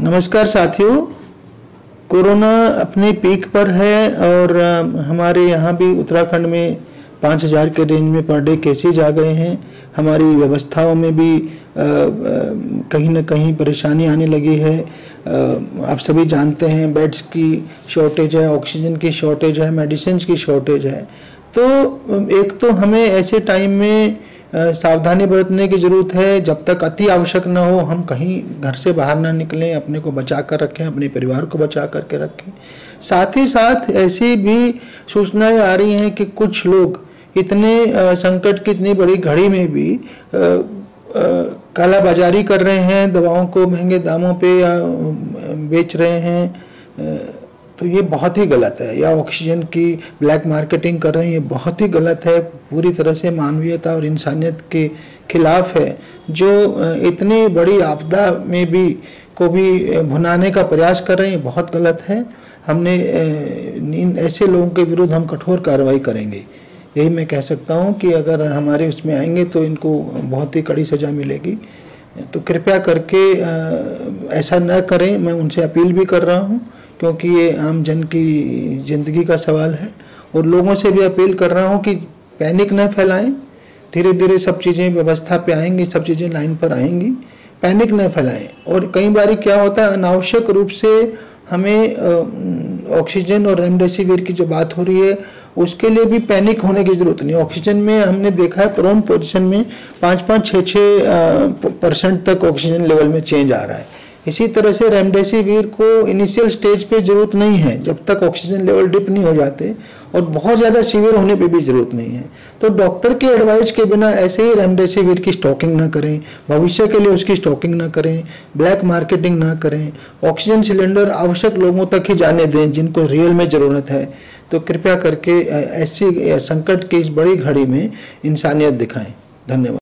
नमस्कार साथियों। कोरोना अपने पीक पर है और हमारे यहाँ भी उत्तराखंड में पाँच हज़ार के रेंज में पर डे केसेज आ गए हैं। हमारी व्यवस्थाओं में भी कहीं ना कहीं परेशानी आने लगी है। आप सभी जानते हैं बेड्स की शॉर्टेज है ऑक्सीजन की शॉर्टेज है मेडिसिन की शॉर्टेज है। तो एक तो हमें ऐसे टाइम में सावधानी बरतने की ज़रूरत है। जब तक अति आवश्यक न हो, हम कहीं घर से बाहर ना निकलें, अपने को बचा कर रखें, अपने परिवार को बचा करके रखें। साथ ही साथ ऐसी भी सूचनाएँ आ रही हैं कि कुछ लोग इतने संकट की इतनी बड़ी घड़ी में भी काला बाजारी कर रहे हैं, दवाओं को महँगे दामों पे बेच रहे हैं तो ये बहुत ही गलत है। या ऑक्सीजन की ब्लैक मार्केटिंग कर रहे हैं, ये बहुत ही गलत है। पूरी तरह से मानवीयता और इंसानियत के खिलाफ है, जो इतनी बड़ी आपदा में भी, को भी भुनाने का प्रयास कर रहे हैं बहुत गलत है। हमने इन ऐसे लोगों के विरुद्ध हम कठोर कार्रवाई करेंगे। यही मैं कह सकता हूँ कि अगर हमारे उसमें आएँगे तो इनको बहुत ही कड़ी सज़ा मिलेगी। तो कृपया करके ऐसा न करें, मैं उनसे अपील भी कर रहा हूँ। क्योंकि ये आम जन की ज़िंदगी का सवाल है और लोगों से भी अपील कर रहा हूँ कि पैनिक न फैलाएँ। धीरे धीरे सब चीज़ें व्यवस्था पे आएँगी, सब चीज़ें लाइन पर आएँगी। पैनिक न फैलाएँ। और कई बार क्या होता है, अनावश्यक रूप से हमें ऑक्सीजन और रेमडेसिविर की जो बात हो रही है, उसके लिए भी पैनिक होने की ज़रूरत नहीं। ऑक्सीजन में हमने देखा है, प्रोन पोजिशन में पाँच पाँच छः छः परसेंट तक ऑक्सीजन लेवल में चेंज आ रहा है। इसी तरह से रेमडेसिविर को इनिशियल स्टेज पे ज़रूरत नहीं है, जब तक ऑक्सीजन लेवल डिप नहीं हो जाते और बहुत ज़्यादा सीवियर होने पे भी ज़रूरत नहीं है। तो डॉक्टर के एडवाइस के बिना ऐसे ही रेमडेसिविर की स्टॉकिंग ना करें, भविष्य के लिए उसकी स्टॉकिंग ना करें ब्लैक मार्केटिंग ना करें ऑक्सीजन सिलेंडर आवश्यक लोगों तक ही जाने दें जिनको रियल में ज़रूरत है। तो कृपया करके ऐसी संकट की इस बड़ी घड़ी में इंसानियत दिखाएँ। धन्यवाद।